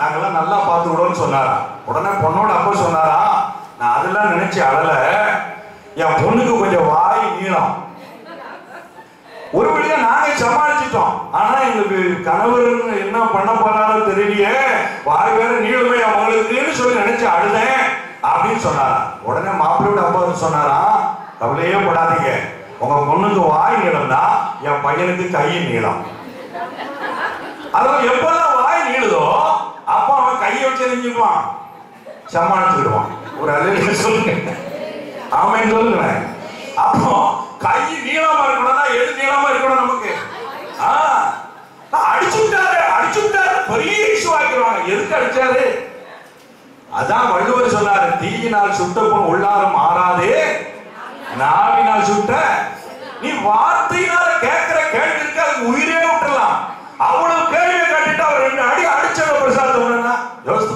நாங்கெல்லாம் நல்லா பார்த்துக்கிடுவோம்னு சொன்னாரா? உடனே பொண்ணோட அப்பா சொன்னாரா நான் அதெல்லாம் நினைச்சு அழல. என் பொண்ணுக்கு கொஞ்சம் வாய் நீளம். ஒரு வழியா நாங்க சமாளிச்சிட்டோம். ஆனா எங்களுக்கு கணவர் என்ன பண்ண போறாரோ தெரியலையே. வாய் வேற நீளமே என் சொல்லி நினைச்சு அழுதேன் அப்படின்னு சொன்னாரா. உடனே மாப்பிள்ளையோட அப்பா சொன்னாரா கவலையே படாதீங்க. உங்க பொண்ணுக்கு வாய் நீளம்னா என் பையனுக்கு கை நீளம். அதான் எப்ப தெரிஞ்சுக்குவான். கையை சமாளிச்சுக்கிடுவான். ஒரு அலுவலக சொல்லுங்க. ஆமைன்னு சொல்லுங்களேன். அப்போ கை நீளமா இருக்கணும்னா எது நீளமா இருக்கணும் நமக்கு? ஆ, நான் அடிச்சு விட்டாரு அடிச்சு விட்டாரு. பெரிய இஷ்யூ ஆக்கிடுவாங்க. எதுக்கு அடிச்சாரு? அதான் வள்ளுவர் சொன்னாரு தீயினால் சுட்ட பொன் உள்ளாரும் ஆறாதே நாவினால் சுட்ட நீ வார்த்தையினால கேட்கிற கேள்விக்கு அதுக்கு உயிரே விட்ட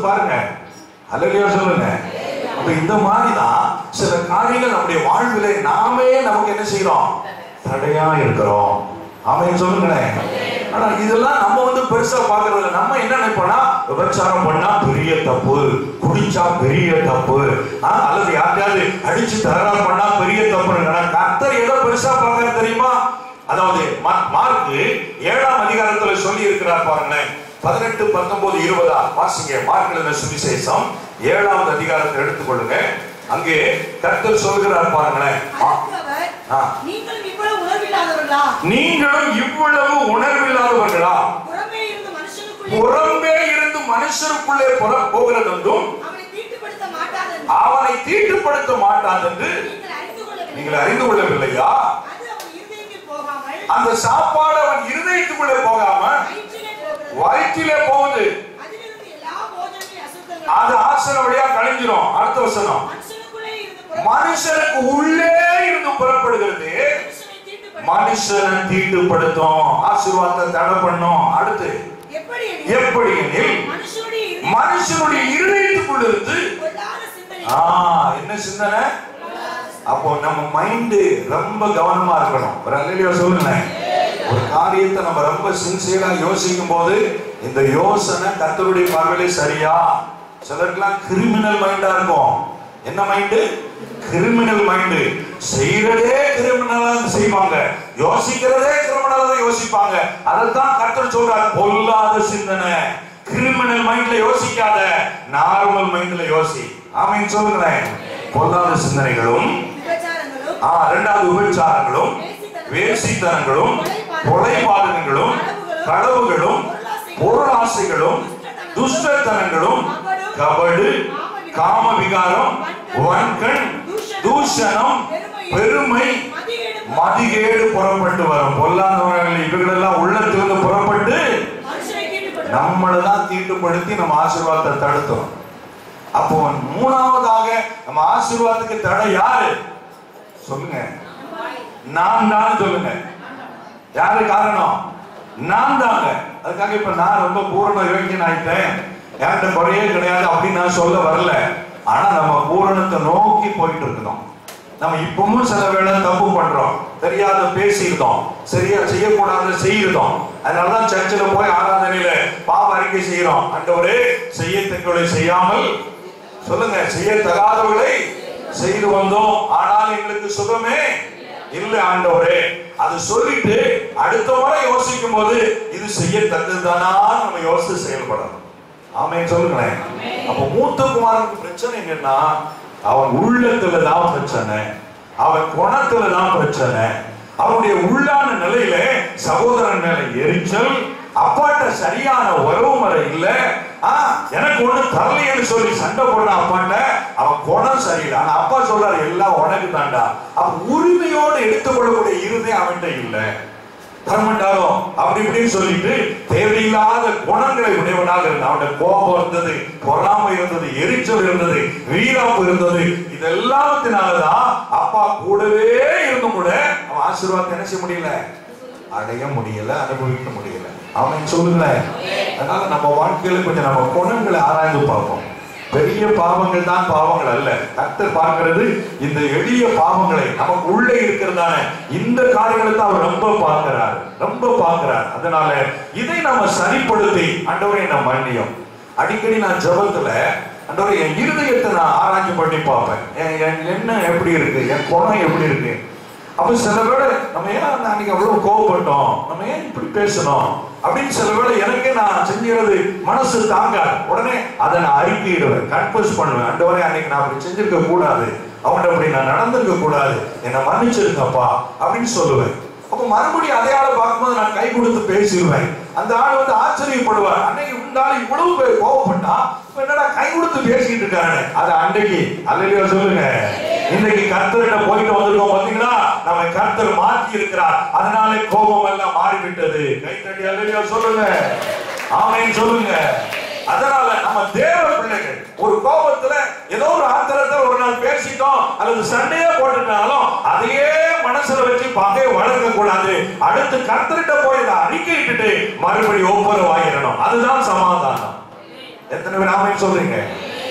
யோசித்து பாருங்க. அல்லையோ சொல்லுங்க. அப்ப இந்த மாதிரி தான் சில காரியங்கள் நம்முடைய வாழ்விலே நாமே நமக்கு என்ன செய்யறோம் தடையா இருக்கிறோம். ஆமென் சொல்லுங்களேன். ஆனா இதெல்லாம் நம்ம வந்து பெருசா பாக்குறது நம்ம என்ன நினைப்போம்னா விபச்சாரம் பண்ணா பெரிய தப்பு குடிச்சா பெரிய தப்பு. அல்லது யாருக்காவது அடிச்சு தகராறு பண்ணா பெரிய தப்பு கர்த்தர் எதை பெருசா பாக்குறது தெரியுமா? அதாவது மார்க்கு ஏழாம் அதிகாரத்துல சொல்லி இருக்கிறார் பாருங்களேன். பதினெட்டு பத்தொன்பது இருபதா வாசிங்க மார்க் எழுதின சுவிசேஷம் ஏழாவது அதிகாரத்தை எடுத்துக்கொள்ளுங்க. அங்கே கர்த்தர் சொல்கிறார் பாருங்களேன். நீங்களும் இவ்வளவு உணர்வில்லாதவர்களா? நீங்களும் இவ்வளவு உணர்வில்லாதவர்களா? புறமே புறம்பே இருந்து மனுஷருக்குள்ளே புற போகிறதென்றும் அவனை தீட்டுப்படுத்த மாட்டாதென்று. அவனை தீட்டுப்படுத்த அறிந்து கொள்ளவில்லை. நீங்கள் அறிந்து கொள்ளவில்லையா? அந்த சாப்பாடு அவன் இருதயத்துக்குள்ளே போகாம வயிற்றிலே போகுது. அது ஆசன வழியா கழிஞ்சிரும். அடுத்த வசனம். மனுஷனுக்கு உள்ளே இருந்து புறப்படுகிறது. மனுஷனை தீட்டுப்படுத்த மனுஷனை தீட்டுப்படுத்தும். ஆசீர்வாதத்தை தடை பண்ணும். அடுத்து. எப்படி எனில், மனுஷனுடைய மனுஷனுடைய இருதயத்துக்குள்ள இருந்து பொல்லாத சிந்தனை. ஆ என்ன சிந்தனை? அப்போ நம்ம மைண்டு ரொம்ப கவனமா இருக்கணும். ஒரு அல்லையோ சொல்லுங்களேன். ஒரு காரியத்தை நம்ம ரொம்ப சின்சியரா யோசிக்கும் போது இந்த யோசனை கர்த்தருடைய பார்வையிலே சரியா? சிலருக்குலாம் கிரிமினல் மைண்டா இருக்கும். என்ன மைண்டு கிரிமினல் மைண்டு செய்யறதே கிரிமினலா செய்வாங்க. யோசிக்கிறதே கிரிமினலா யோசிப்பாங்க. அதைத்தான் கர்த்தர் சொல்றார் பொல்லாத சிந்தனை. கிரிமினல் மைண்ட்ல யோசிக்காத. நார்மல் மைண்ட்ல யோசி. ஆமென் சொல்லுங்களேன். பொல்லாத சிந்தனைகளும் ஆ ரெண்டாவது உபச்சாரங்களும் வேசித்தனங்களும் கொலைபாதகங்களும் களவுகளும் பொருளாசைகளும் துஷ்டத்தனங்களும் கபடு காம விகாரம் வன்கண் தூஷணம் பெருமை மதிகேடு புறப்பட்டு வரும். பொல்லாதவர்கள் இவர்களெல்லாம் உள்ளத்திலிருந்து புறப்பட்டு நம்மளை தான் தீட்டுப்படுத்தி நம்ம ஆசீர்வாதத்தை தடுத்தோம். அப்போ மூணாவதாக நம்ம ஆசீர்வாதத்துக்கு தடை யாரு? சொல்லுங்க. நான் தான் சொல்லுங்க. யாரு காரணம்? நான் தாங்க. அதுக்காக இப்ப நான் ரொம்ப பூரண யோகியன் ஆயிட்டேன். யார்கிட்ட குறையே கிடையாது அப்படின்னு நான் சொல்ல வரல. ஆனா நம்ம பூரணத்தை நோக்கி போயிட்டு இருக்கணும். நம்ம இப்பவும் சில வேளை தப்பு பண்றோம். தெரியாத பேசியிருந்தோம். சரியா செய்யக்கூடாத செய்யிருந்தோம். அதனாலதான் சர்ச்சில் போய் ஆராதனையில பாவ அறிக்கை செய்யறோம். அண்டவரே செய்யத்தக்கவளை செய்யாமல் சொல்லுங்க செய்யத்தகாதவர்களை செய்து வந்தோம். ஆனால் எங்களுக்கு சுகமே இல்லை ஆண்டவரே. அது சொல்லிட்டு அடுத்த முறை யோசிக்கும் போது இது செய்யத்தக்கதுதானா நம்ம யோசித்து செயல்படணும். ஆமென் சொல்லுங்களேன். அப்ப மூத்த குமாரனுக்கு பிரச்சனை என்னன்னா அவன் உள்ளத்துல தான் பிரச்சனை அவன் குணத்துல தான் பிரச்சனை. அவனுடைய உள்ளான நிலையில சகோதரன் மேல எரிச்சல் அப்பாட்ட சரியான உறவு முறை இல்ல எனக்கு ஒண்ணு தரலையேன்னு சொல்லி சண்டை போடுற அப்பாட்ட அவன் குணம் சரியில்லை. ஆனா அப்பா சொல்றாரு எல்லாம் உனக்கு தாண்டா அவன் உரிமையோடு எடுத்துக்கொள்ளக்கூடிய இருதயம் அவன்கிட்ட இல்லை. தரமாட்டாரோ அப்படி இப்படின்னு சொல்லிட்டு தேவையில்லாத குணங்களை உடையவனாக இருந்த அவனுடைய கோபம் இருந்தது பொறாமை இருந்தது எரிச்சல் இருந்தது வீராப்பு இருந்தது. இதெல்லாத்தினாலதான் அப்பா கூடவே இருந்தும் கூட அவன் ஆசீர்வாதத்தை என்ன செய்ய முடியல? அடைய முடியல அனுபவிக்க முடியல. அவன் சொல்லுங்களேன் அதனால நம்ம வாழ்க்கையில கொஞ்சம் நம்ம குணங்களை ஆராய்ந்து பார்ப்போம். பெரிய பாவங்கள் தான் பாவங்கள் அல்ல. கர்த்தர் பார்க்கிறது இந்த எளிய பாவங்களை நமக்கு உள்ளே இருக்கிறதான இந்த காரியங்களை தான் அவர் ரொம்ப பார்க்கிறார். ரொம்ப பார்க்கிறார். அதனால இதை நம்ம சரிப்படுத்தி அண்டவரை நம்ம மன்னியும். அடிக்கடி நான் ஜபத்துல அண்டவரை என் இருதயத்தை நான் ஆராய்ச்சி பண்ணி பார்ப்பேன். என் என்ன எண்ணம் எப்படி இருக்கு? என் குணம் எப்படி இருக்கு? அப்ப சில வேளை நம்ம ஏன் அன்னைக்கு அவ்வளவு கோவப்பட்டோம்? நம்ம ஏன் இப்படி பேசணும் அப்படின்னு சில வேளை எனக்கே நான் செஞ்சுறது மனசு தாங்காது. உடனே அதை நான் அறிக்கையிடுவேன் கன்ஃபியூஸ் பண்ணுவேன். அண்டவரே அன்னைக்கு நான் அப்படி செஞ்சிருக்க கூடாது. அவன்கிட்ட அப்படி நான் நடந்திருக்க கூடாது. என்னை மன்னிச்சிருக்கப்பா அப்படின்னு சொல்லுவேன். அப்ப மறுபடியும் அதே ஆளை பார்க்கும்போது நான் கை கொடுத்து பேசிடுவேன். அந்த ஆள் வந்து ஆச்சரியப்படுவார். அன்னைக்கு இருந்தாலும் இவ்வளவு பேர் கோவப்பட்டா என்னடா கை கொடுத்து பேசிட்டு இருக்காங்க? அது அன்றைக்கு அல்லையா சொல்லுங்க. இன்னைக்கு கர்த்தர்கிட்ட போயிட்டு வந்திருக்கோம் பாத்தீங்களா? நம்ம கர்த்தர் மாற்றி இருக்கிறார். அதனாலே கோபம் எல்லாம் மாறிவிட்டது. கை தட்டி அல்லையா சொல்லுங்க. ஆமைன்னு சொல்லுங்க. அதனால நம்ம தேவ பிள்ளைகள் ஒரு கோபத்துல ஏதோ ஒரு ஆத்திரத்தை ஒரு நாள் பேசிட்டோம் அல்லது சண்டையே போட்டுட்டாலும் அதையே மனசுல வச்சு பகையை வளர்க்க கூடாது அடுத்து கர்த்தர்கிட்ட போய் அதை அறிக்கையிட்டுட்டு மறுபடியும் ஒவ்வொரு வாங்கிடணும் அதுதான் சமாதானம். எத்தனை பேர் ஆமையும் சொல்றீங்க?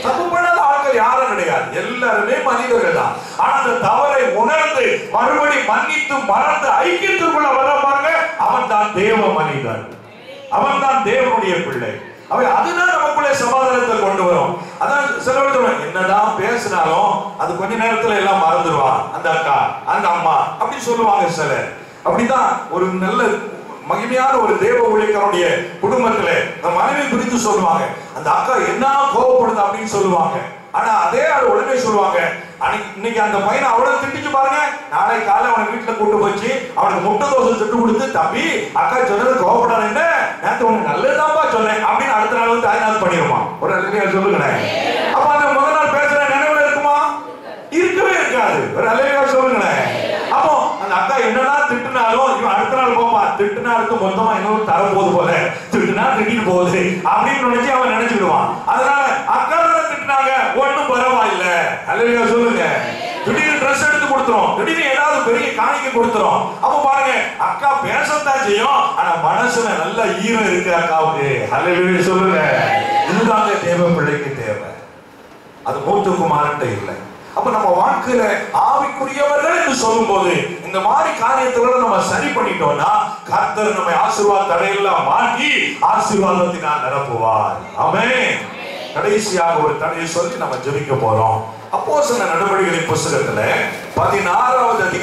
தப்பு பண்ணாத ஆட்கள் யாரும் கிடையாது. எல்லாருமே மனிதர்கள் தான். ஆனா அந்த தவறை உணர்ந்து மறுபடி மன்னித்து மறந்து ஐக்கியத்துக்குள்ள வர பாருங்க அவன் தான் தேவ மனிதன். அவன் தான் தேவனுடைய பிள்ளை. அவன் அதுதான் நமக்குள்ளே சமாதானத்தை கொண்டு வரும். அதான் சில பேர் என்னதான் பேசினாலும் அது கொஞ்ச நேரத்துல எல்லாம் மறந்துடுவா அந்த அக்கா அந்த அம்மா அப்படின்னு சொல்லுவாங்க சிலர். அப்படிதான் ஒரு நல்ல மகிமையான ஒரு தேவ ஊழியக்காரனுடைய குடும்பத்துல அந்த மனைவி குறித்து சொல்லுவாங்க. அந்த அக்கா என்ன கோவப்படுது அப்படின்னு சொல்லுவாங்க. ஆனா அதே ஆள் உடனே சொல்லுவாங்க அன்னைக்கு இன்னைக்கு அந்த பையனை அவ்வளவு திட்டிச்சு பாருங்க. நாளை காலை அவனை வீட்டுல கூட்டு போச்சு. அவனுக்கு முட்டை தோசை சுட்டு கொடுத்து தம்பி அக்கா சொன்னது கோவப்படாத என்ன? நேற்று உனக்கு நல்லதுதான்ப்பா சொன்னேன். அப்படின்னு அடுத்த நாள் வந்து தாய்நாள் பண்ணிடுவான் ஒரு சொல்லுங்க சொல்லுங்களேன் அப்ப அந்த முதல் நாள் பேசுற நினைவுல இருக்குமா இருக்கவே இருக்காது ஒரு அல்லையா சொல்லுங்களேன் அப்போ அந்த அக்கா என்னதான் திட்டுனாலும் இவன் அடுத்த நாள் போப்பா திட்டுனாருக்கு மொத்தமா என்ன தர போகுது போல. திட்டுனா திட்டிட்டு போகுது. அப்படின்னு நினைச்சு அவன் நினைச்சுக்கிடுவான். அதனால அக்கா திட்டினாங்க திட்டுனாங்க ஒண்ணும் பரவாயில்ல அல்லையா சொல்லுங்க. திடீர்னு ட்ரெஸ் எடுத்து கொடுத்துரும். திடீர்னு ஏதாவது பெரிய காணிக்க கொடுத்துரும். அப்ப பாருங்க அக்கா பேசத்தான் செய்யும். ஆனா மனசுல நல்ல ஈரம் இருக்கு அக்காவுக்கு. அல்லையா சொல்லுங்க. இதுதாங்க தேவை பிள்ளைக்கு தேவை. அது மூத்துக்குமார்கிட்ட இல்லை. அப்ப நம்ம வாழ்க்கையில ஆவிக்குரியவர்கள் என்று சொல்லும் போது இந்த மாதிரி காரியத்துல நம்ம சரி பண்ணிட்டோம்னா கர்த்தர் நம்மை ஆசீர்வாத தடையெல்லாம் மாற்றி ஆசீர்வாதத்தினால் நிரப்புவார். ஆமென். கடைசியாக ஒரு தடையை சொல்லி நம்ம ஜெபிக்க போறோம். அப்போ சில நடவடிக்கைகளின் புஸ்தகத்துல பதினாறாவது அதிகாரம்